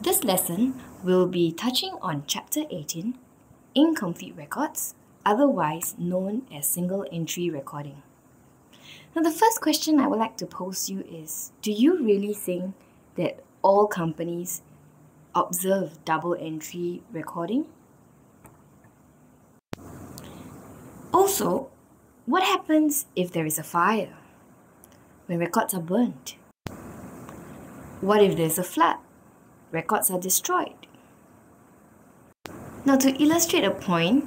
This lesson will be touching on Chapter 18 Incomplete Records, otherwise known as single entry recording. Now, the first question I would like to pose you is Do you really think that all companies observe double entry recording? Also, what happens if there is a fire? When records are burnt? What if there's a flood? Records are destroyed. Now, to illustrate a point,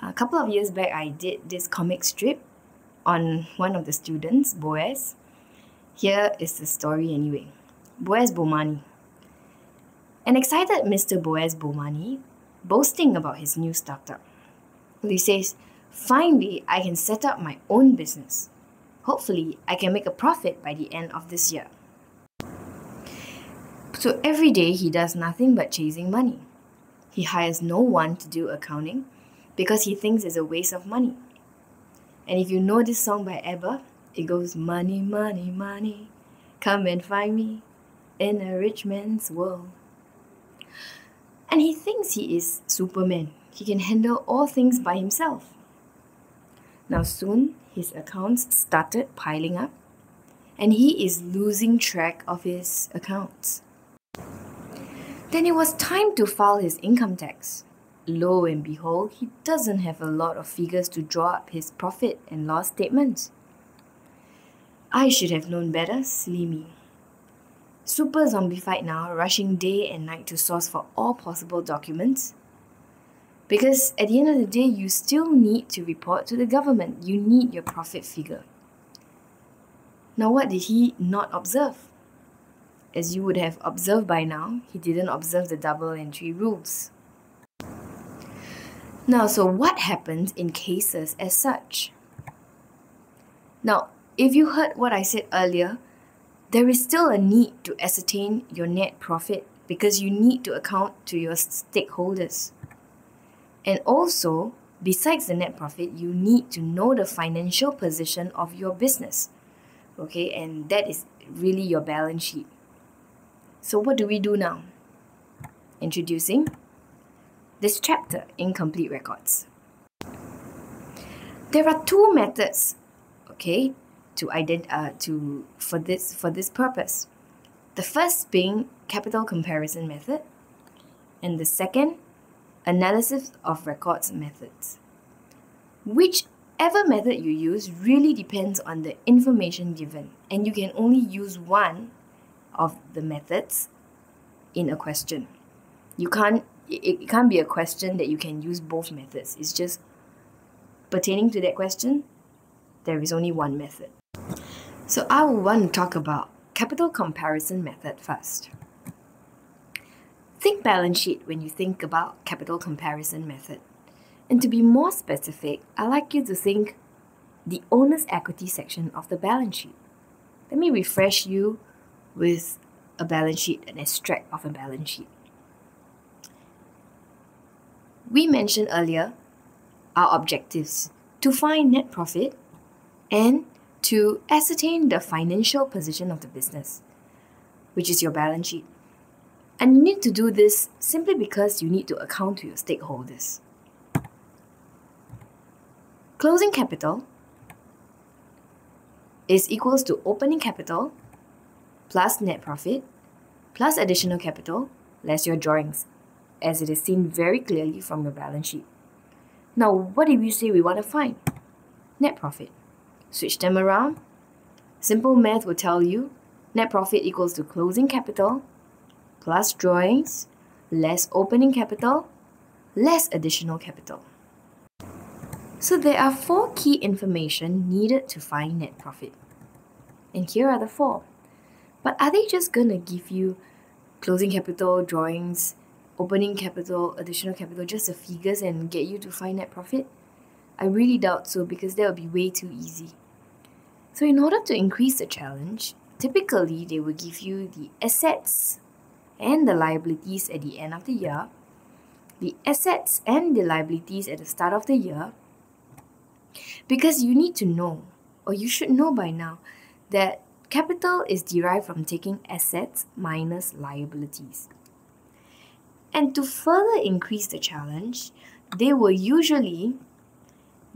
a couple of years back, I did this comic strip on one of the students, Boaz. Here is the story anyway. Boaz Bomani. An excited Mr. Boaz Bomani boasting about his new startup. He says, Finally, I can set up my own business. Hopefully, I can make a profit by the end of this year. So every day he does nothing but chasing money. He hires no one to do accounting because he thinks it's a waste of money. And if you know this song by ABBA, it goes money, money, money, come and find me in a rich man's world. And he thinks he is Superman. He can handle all things by himself. Now soon his accounts started piling up and he is losing track of his accounts. Then it was time to file his income tax. Lo and behold, he doesn't have a lot of figures to draw up his profit and loss statements. I should have known better, me. Super zombified now, rushing day and night to source for all possible documents. Because at the end of the day, you still need to report to the government. You need your profit figure. Now, what did he not observe? As you would have observed by now, he didn't observe the double entry rules. Now, so what happens in cases as such? Now, if you heard what I said earlier, there is still a need to ascertain your net profit because you need to account to your stakeholders. And also, besides the net profit, you need to know the financial position of your business. Okay, and that is really your balance sheet. So, what do we do now? Introducing this chapter Incomplete Records. There are two methods, okay, to ident- uh, to for this for this purpose. The first being capital comparison method, and the second, analysis of records methods. Whichever method you use really depends on the information given, and you can only use one of the methods in a question. You can't it, it can't be a question that you can use both methods. It's just pertaining to that question, there is only one method. So I will want to talk about capital comparison method first. Think balance sheet when you think about capital comparison method. And to be more specific, I like you to think the owner's equity section of the balance sheet. Let me refresh you with a balance sheet, an extract of a balance sheet. We mentioned earlier our objectives to find net profit and to ascertain the financial position of the business, which is your balance sheet. And you need to do this simply because you need to account to your stakeholders. Closing capital is equals to opening capital plus net profit plus additional capital less your drawings, as it is seen very clearly from your balance sheet. Now, what did we say we want to find? Net profit. Switch them around. Simple math will tell you net profit equals to closing capital plus drawings less opening capital less additional capital. So there are four key information needed to find net profit. And here are the four. But are they just gonna give you closing capital, drawings, opening capital, additional capital, just the figures and get you to find net profit? I really doubt so because that would be way too easy. So, in order to increase the challenge, typically they will give you the assets and the liabilities at the end of the year, the assets and the liabilities at the start of the year, because you need to know, or you should know by now, that Capital is derived from taking assets minus liabilities. And to further increase the challenge, they will usually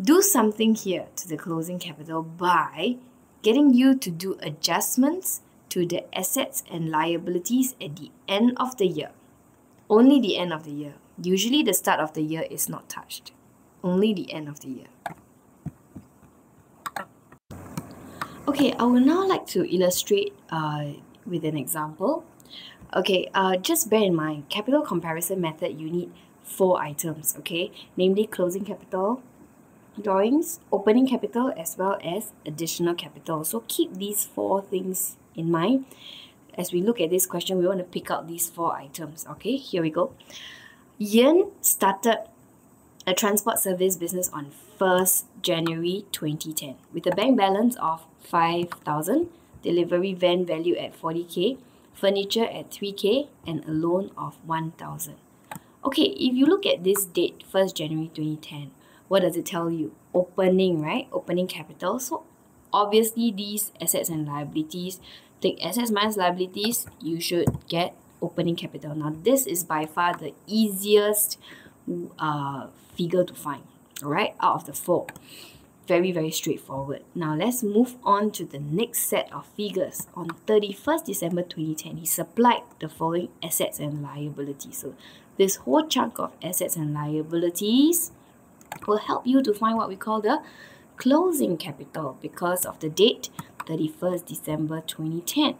do something here to the closing capital by getting you to do adjustments to the assets and liabilities at the end of the year. Only the end of the year. Usually, the start of the year is not touched. Only the end of the year. Okay, I would now like to illustrate uh, with an example. Okay, uh, just bear in mind, capital comparison method, you need four items, okay? Namely, closing capital, drawings, opening capital, as well as additional capital. So keep these four things in mind. As we look at this question, we want to pick out these four items, okay? Here we go. Yen started a transport service business on 1st January 2010 with a bank balance of 5,000, delivery van value at 40k, furniture at 3k, and a loan of 1,000. Okay, if you look at this date, 1st January 2010, what does it tell you? Opening, right? Opening capital. So obviously these assets and liabilities, take assets minus liabilities, you should get opening capital. Now this is by far the easiest uh, figure to find, right, out of the four very very straightforward. Now let's move on to the next set of figures. On 31st December 2010, he supplied the following assets and liabilities. So this whole chunk of assets and liabilities will help you to find what we call the closing capital because of the date 31st December 2010.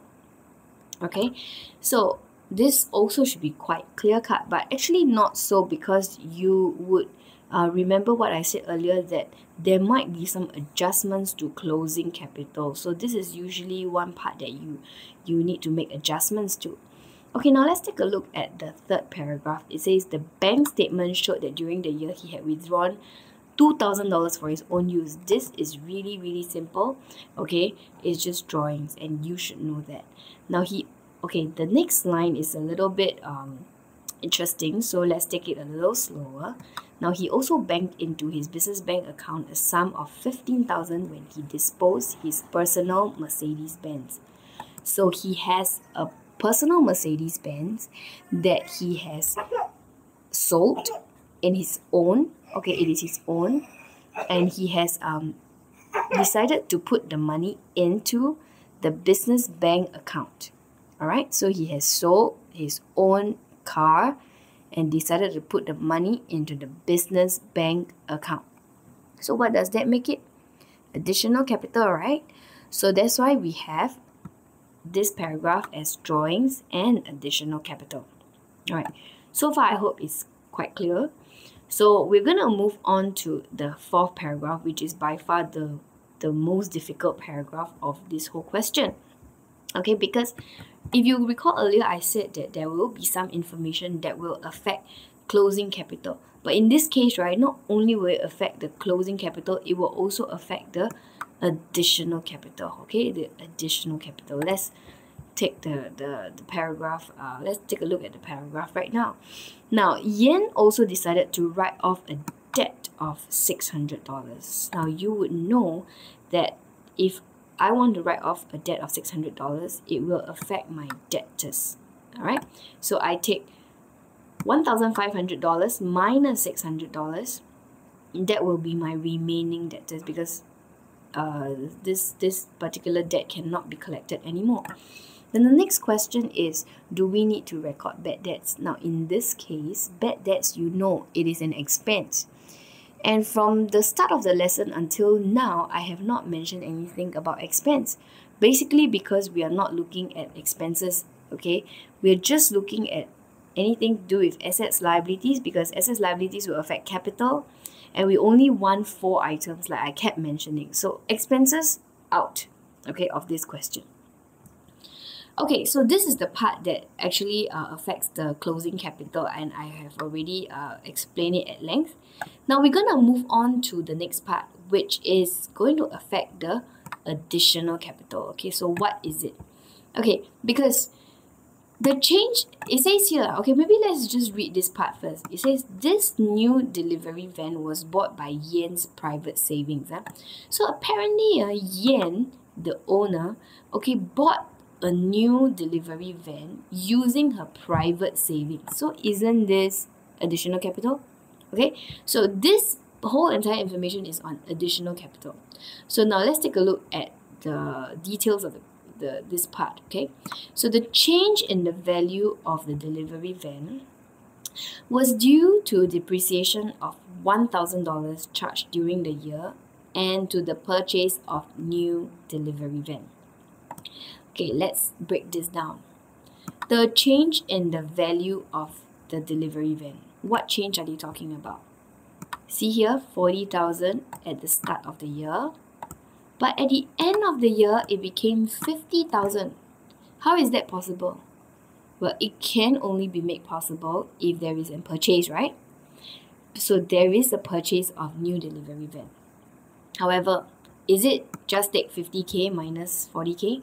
Okay, so this also should be quite clear cut, but actually not so because you would uh, remember what I said earlier that there might be some adjustments to closing capital. So this is usually one part that you you need to make adjustments to. Okay, now let's take a look at the third paragraph. It says the bank statement showed that during the year he had withdrawn $2,000 for his own use. This is really, really simple. Okay, it's just drawings and you should know that. Now he, okay, the next line is a little bit um, interesting. So let's take it a little slower. Now he also banked into his business bank account a sum of 15,000 when he disposed his personal Mercedes-Benz. So he has a personal Mercedes-Benz that he has sold in his own, okay, it is his own, and he has um decided to put the money into the business bank account. All right, so he has sold his own car and decided to put the money into the business bank account. So what does that make it? Additional capital, right? So that's why we have this paragraph as drawings and additional capital. All right. So far, I hope it's quite clear. So we're going to move on to the fourth paragraph, which is by far the, the most difficult paragraph of this whole question. Okay, because if you recall earlier, I said that there will be some information that will affect closing capital. But in this case, right, not only will it affect the closing capital, it will also affect the additional capital. Okay, the additional capital. Let's take the, the, the paragraph, uh, let's take a look at the paragraph right now. Now, Yen also decided to write off a debt of $600. Now, you would know that if I want to write off a debt of $600, it will affect my debtors. All right. So I take $1,500 minus $600. That will be my remaining debtors because uh, this, this particular debt cannot be collected anymore. Then the next question is, do we need to record bad debts? Now, in this case, bad debts, you know, it is an expense. And from the start of the lesson until now, I have not mentioned anything about expense. Basically, because we are not looking at expenses, okay? We're just looking at anything to do with assets, liabilities, because assets, liabilities will affect capital. And we only want four items, like I kept mentioning. So, expenses out, okay, of this question. Okay, so this is the part that actually uh, affects the closing capital and I have already uh, explained it at length. Now we're going to move on to the next part which is going to affect the additional capital. Okay, so what is it? Okay, because the change, it says here, okay, maybe let's just read this part first. It says, this new delivery van was bought by Yen's private savings. Huh? So apparently uh, Yen, the owner, okay, bought a new delivery van using her private savings. So isn't this additional capital? Okay, so this whole entire information is on additional capital. So now let's take a look at the details of the, the this part. Okay, so the change in the value of the delivery van was due to depreciation of $1,000 charged during the year and to the purchase of new delivery van. Okay, let's break this down. The change in the value of the delivery van. What change are they talking about? See here, 40,000 at the start of the year. But at the end of the year, it became 50,000. How is that possible? Well, it can only be made possible if there is a purchase, right? So there is a purchase of new delivery van. However, is it just take 50k minus 40k?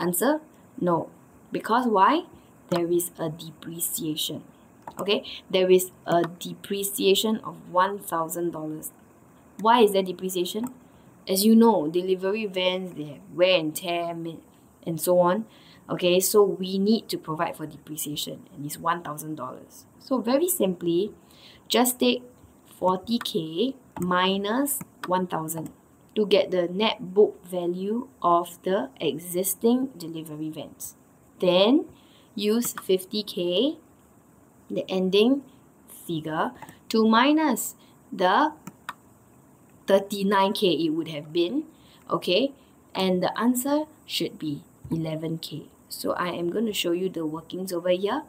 Answer, no. Because why? There is a depreciation. Okay, there is a depreciation of $1,000. Why is there depreciation? As you know, delivery vans, they have wear and tear and so on. Okay, so we need to provide for depreciation and it's $1,000. So very simply, just take 40k minus 1000 to get the net book value of the existing delivery vans. Then use 50k, the ending figure, to minus the 39k it would have been, okay? And the answer should be 11k. So I am going to show you the workings over here.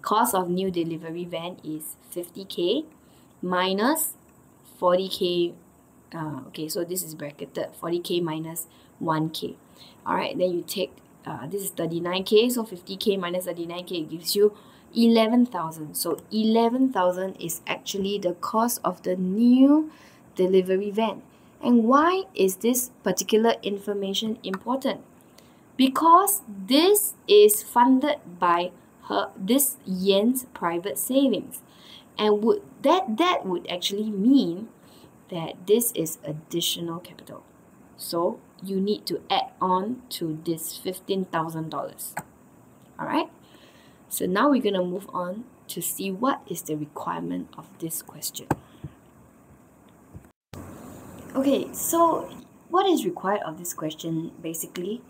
Cost of new delivery van is 50k minus 40k uh, okay so this is bracketed 40k minus 1k all right then you take uh, this is 39k so 50k minus 39k gives you 11,000 so 11,000 is actually the cost of the new delivery van. And why is this particular information important? Because this is funded by her this Yen's private savings. And would that that would actually mean that this is additional capital. So you need to add on to this $15,000. All right. So now we're going to move on to see what is the requirement of this question. Okay, so what is required of this question basically?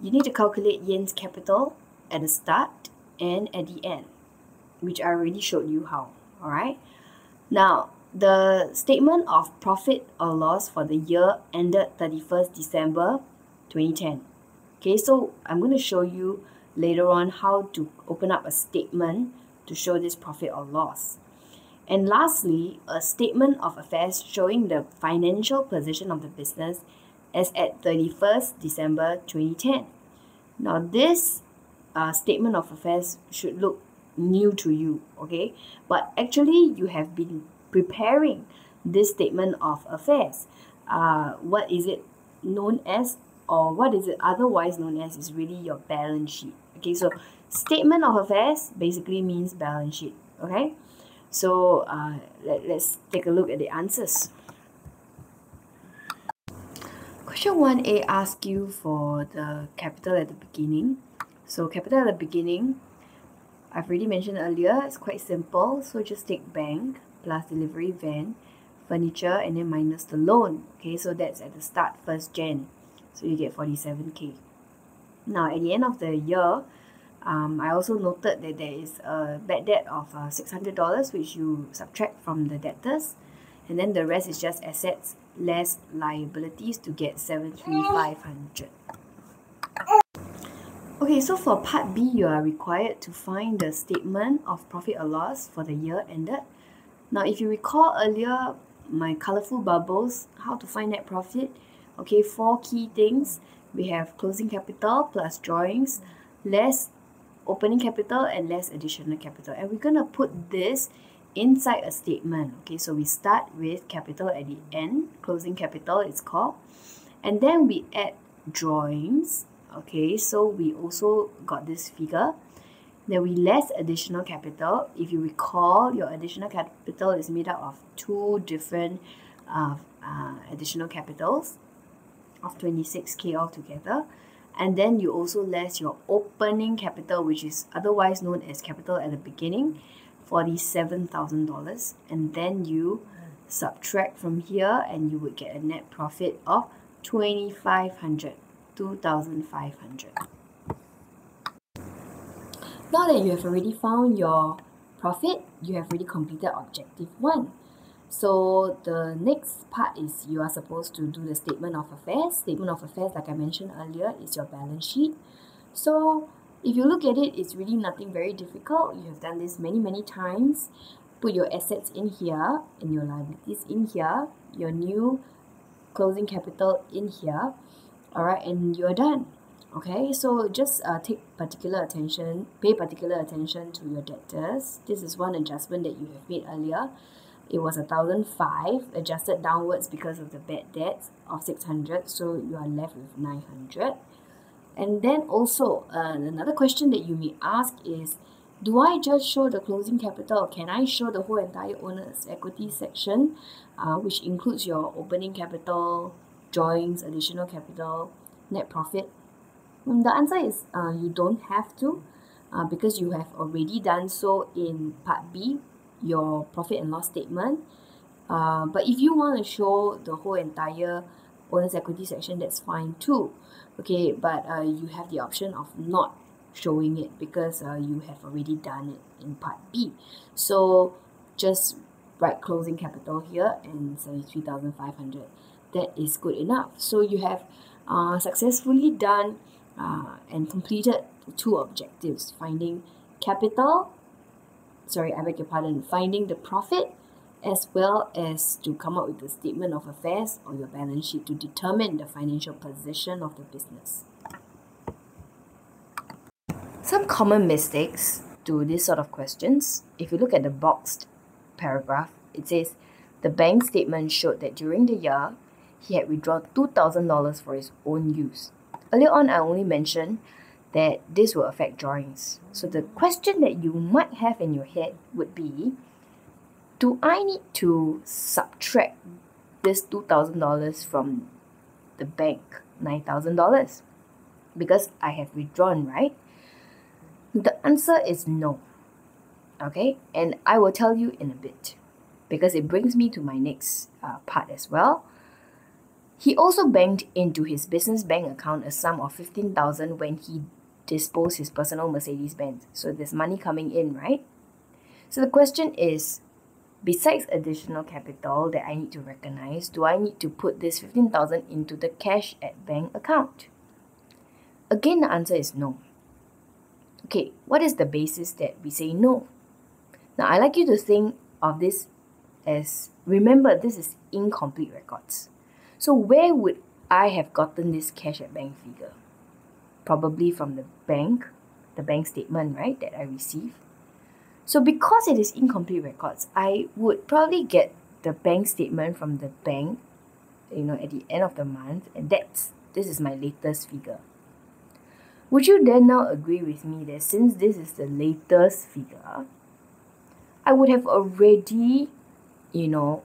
You need to calculate Yen's capital at the start and at the end, which I already showed you how. All right. Now, the statement of profit or loss for the year ended 31st December 2010. Okay, so I'm going to show you later on how to open up a statement to show this profit or loss. And lastly, a statement of affairs showing the financial position of the business as at 31st December 2010. Now, this uh, statement of affairs should look new to you, okay? But actually, you have been preparing this statement of affairs. Uh, what is it known as or what is it otherwise known as is really your balance sheet. Okay, so statement of affairs basically means balance sheet. Okay, so uh, let, let's take a look at the answers. Question 1a asks you for the capital at the beginning. So capital at the beginning, I've already mentioned earlier, it's quite simple. So just take bank plus delivery van, furniture, and then minus the loan. Okay, so that's at the start, first Jan. So you get 47k. Now, at the end of the year, um, I also noted that there is a bad debt of uh, $600 which you subtract from the debtors and then the rest is just assets less liabilities to get 73500 Okay, so for part B, you are required to find the statement of profit or loss for the year ended now, if you recall earlier, my colorful bubbles, how to find net profit, okay, four key things. We have closing capital plus drawings, less opening capital and less additional capital. And we're going to put this inside a statement. Okay, so we start with capital at the end, closing capital it's called. And then we add drawings. Okay, so we also got this figure there will be less additional capital. If you recall, your additional capital is made up of two different uh, uh, additional capitals of 26k altogether. and then you also less your opening capital which is otherwise known as capital at the beginning $47,000 and then you subtract from here and you would get a net profit of 2500 2500 now that you have already found your profit you have already completed objective 1 so the next part is you are supposed to do the statement of affairs. Statement of affairs, like I mentioned earlier, is your balance sheet. So if you look at it, it's really nothing very difficult. You have done this many, many times. Put your assets in here and your liabilities in here, your new closing capital in here. All right, and you're done. Okay, so just uh, take particular attention, pay particular attention to your debtors. This is one adjustment that you have made earlier. It was a thousand five adjusted downwards because of the bad debts of 600 so you are left with 900 and then also uh, another question that you may ask is do I just show the closing capital can I show the whole entire owner's equity section uh, which includes your opening capital drawings additional capital net profit the answer is uh, you don't have to uh, because you have already done so in part B your profit and loss statement. Uh, but if you want to show the whole entire owner's equity section that's fine too. Okay but uh, you have the option of not showing it because uh, you have already done it in part B. So just write closing capital here and 73,500 that is good enough. So you have uh, successfully done uh, and completed two objectives finding capital sorry, I beg your pardon, finding the profit as well as to come up with the statement of affairs or your balance sheet to determine the financial position of the business. Some common mistakes to this sort of questions. If you look at the boxed paragraph, it says the bank statement showed that during the year he had withdrawn $2,000 for his own use. Earlier on, I only mentioned that this will affect drawings. So the question that you might have in your head would be, do I need to subtract this $2,000 from the bank, $9,000? Because I have withdrawn, right? The answer is no. Okay, and I will tell you in a bit because it brings me to my next uh, part as well. He also banked into his business bank account a sum of 15,000 when he disposed his personal Mercedes Benz. So there's money coming in, right? So the question is besides additional capital that I need to recognize, do I need to put this 15,000 into the cash at bank account? Again, the answer is no. Okay, what is the basis that we say no? Now, I like you to think of this as remember, this is incomplete records. So, where would I have gotten this cash at bank figure? probably from the bank, the bank statement, right, that I receive. So because it is incomplete records, I would probably get the bank statement from the bank, you know, at the end of the month, and that's this is my latest figure. Would you then now agree with me that since this is the latest figure, I would have already, you know,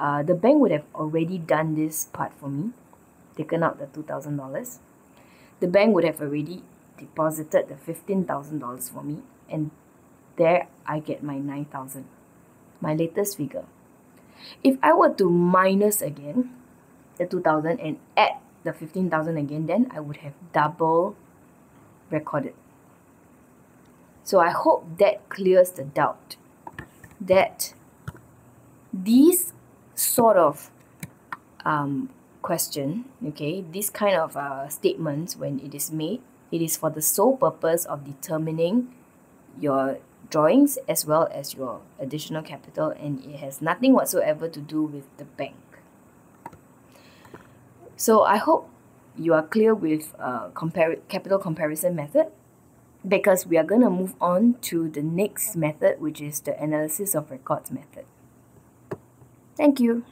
uh, the bank would have already done this part for me, taken out the two thousand dollars. The bank would have already deposited the $15,000 for me and there I get my 9,000 my latest figure. If I were to minus again the 2,000 and add the 15,000 again then I would have double recorded. So I hope that clears the doubt that these sort of um, question, okay, this kind of uh, statements, when it is made, it is for the sole purpose of determining your drawings as well as your additional capital and it has nothing whatsoever to do with the bank. So I hope you are clear with uh, compar capital comparison method because we are going to move on to the next method which is the analysis of records method. Thank you.